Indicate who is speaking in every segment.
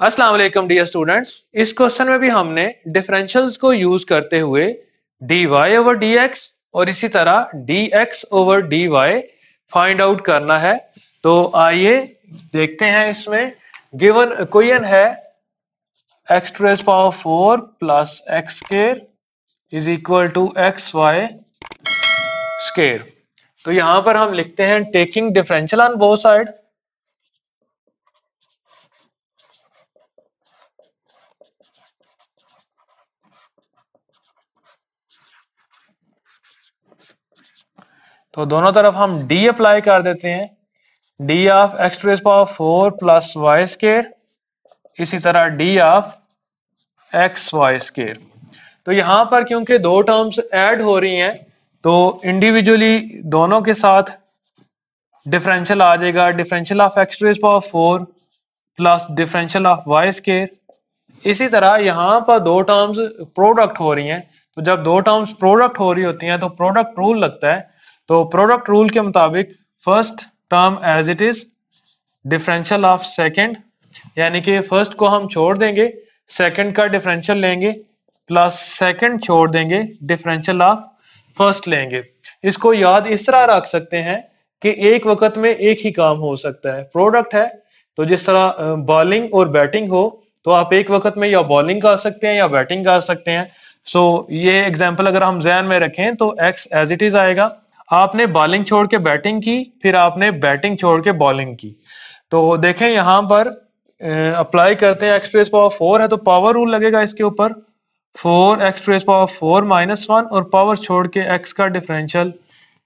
Speaker 1: अस्सलाम वालेकुम dear students इस क्वेश्चन में भी हमने डिफरेंशियल्स को यूज़ करते हुए d y over d x और इसी तरह d x over d y find out करना है। तो आइए देखते हैं इसमें। गिवन क्वेश्चन है x trace power four plus x square is equal to x y square तो यहाँ पर हम लिखते हैं taking differential on both side तो दोनों तरफ़ हम d अप्लाई कर देते हैं। D of x to power four plus y square इसी तरह d of x y square तो यहाँ पर क्योंकि दो टर्म्स ऐड हो रही हैं तो इंडिविजुअली दोनों के साथ डिफरेंशियल आ जाएगा। Differential of x to power four plus differential of y square इसी तरह यहाँ पर दो टर्म्स प्रोडक्ट हो रही हैं। तो जब दो टर्म्स प्रोडक्ट हो रही होती हैं तो प्रोडक्ट रूल लगता है तो प्रोडक्ट रूल के मुताबिक first term as it is differential of second यानी कि फ़र्स्ट को हम छोड़ देंगे सेकंड का डिफरेंशियल लेंगे प्लस सेकंड छोड़ देंगे डिफरेंशियल ऑफ़ फ़र्स्ट लेंगे। इसको याद इस तरह रख सकते हैं कि एक वक्त में एक ही काम हो सकता है। प्रोडक्ट है तो जिस तरह बॉलिंग और बैटिंग हो तो आप एक वक्त में या बॉलिंग कर सकते हैं या बैटिंग कर सकते हैं। सो so, ये एग्ज़ाम्पल अगर हम जहन में रखें तो एक्स एज इट इज़ आएगा। आपने बॉलिंग छोड़ के बैटिंग की, फिर आपने बैटिंग छोड़ के बॉलिंग की। तो देखें यहाँ पर अप्लाई करते हैं एक्सप्रेस पावर फोर है तो पावर रूल लगेगा इसके ऊपर। Four express power four minus one और पावर छोड़ के एक्स का डिफरेंशियल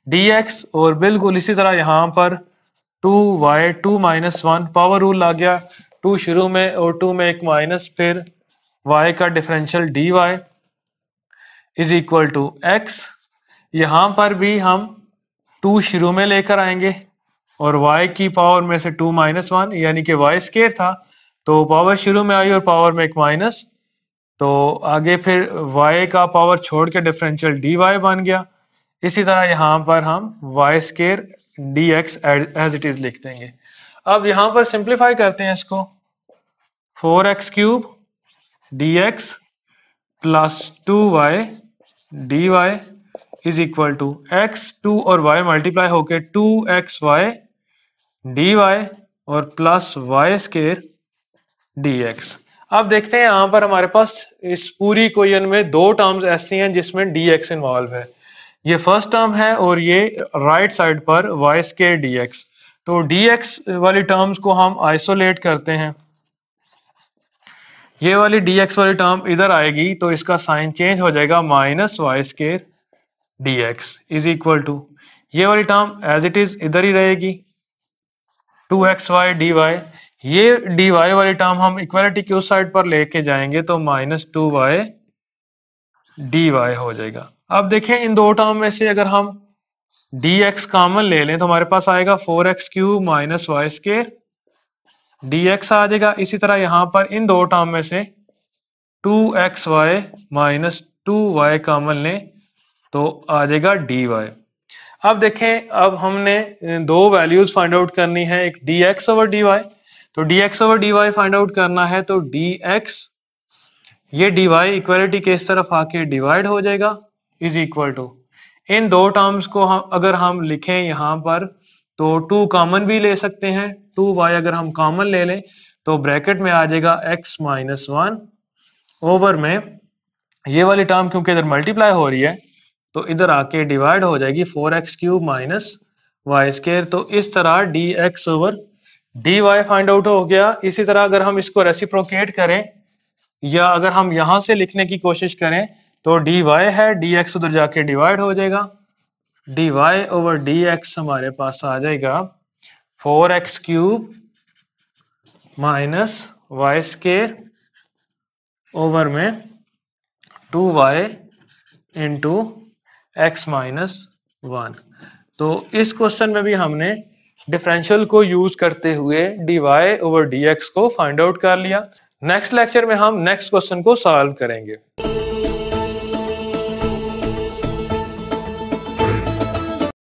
Speaker 1: डी एक्स और बिल्कुल इसी तरह यहाँ पर two y two minus one power rule आ गया। टू शुरू में और टू में एक माइनस फिर वाई का differential d y is equal to x यहाँ पर भी हम टू शुरू में लेकर आएँगे और वाई की पावर में से टू माइनस वन यानी कि वाई स्केयर था तो पावर शुरू में आई और पावर में एक माइनस तो आगे फिर वाई का पावर छोड़ के डिफरेंशियल डी वाई बन गया। इसी तरह यहाँ पर हम y square d x as it is लिख देंगे। अब यहाँ पर सिंप्लीफाई करते हैं इसको। Four x cube d x plus two y d y is equal to x two और वाई मल्टीप्लाई होके two x y d y और plus y square d x अब देखते हैं यहाँ पर हमारे पास इस पूरी क्वेश्चन में दो टर्म्स ऐसी हैं जिसमें डी एक्स इन्वॉल्व है। ये फ़र्स्ट टर्म है और ये राइट साइड पर वाई स्केयर डी एक्स तो डी एक्स वाली टर्म्स को हम आइसोलेट करते हैं। ये वाली डी एक्स वाली टर्म इधर आएगी तो इसका साइन चेंज हो जाएगा minus y square d x is equal to ये वाली टर्म एज इट इज़ इधर ही रहेगी। Two x y d y ये डी वाई वाली टर्म हम इक्वालिटी की उस साइड पर लेके जाएँगे तो minus two y d y हो जाएगा। अब देखें, इन दो टर्म में से अगर हम डी एक्स कॉमन ले लें तो हमारे पास आएगा four x cube minus y square d x आ जाएगा। इसी तरह यहाँ पर इन दो टर्म में से two x y minus two y common लें। तो आ जाएगा डी वाई अब देखें, अब हमने दो वैल्यूज़ फाइंड आउट करनी है, एक d x over d y तो d x over d y find out करना है तो डी एक्स ये डी वाई इक्वलिटी के इस तरफ़ आके डिवाइड हो जाएगा इज़ इक्वल टू इन दो टर्म्स को हम, अगर हम लिखें यहाँ पर तो टू कॉमन भी ले सकते हैं टू वाई अगर हम कॉमन ले लें तो ब्रैकेट में आ जाएगा एक्स माइनस वन ओवर में, ये वाली टर्म क्योंकि इधर मल्टीप्लाई हो रही है तो इधर आके डिवाइड हो जाएगी four x cube minus y square तो इस तरह d x over d y find out हो गया। इसी तरह अगर हम इसको रेसिप्रोकेट करें, या अगर हम यहाँ से लिखने की कोशिश करें तो डी वाई है डी एक्स उधर जाके डिवाइड हो जाएगा। D y over d x हमारे पास आ जाएगा four x cube minus y square over में two y into x minus one तो इस क्वेश्चन में भी हमने डिफरेंशियल को यूज़ करते हुए d y over d x को फाइंड आउट कर लिया। नेक्स्ट लेक्चर में हम नेक्स्ट क्वेश्चन को सॉल्व करेंगे।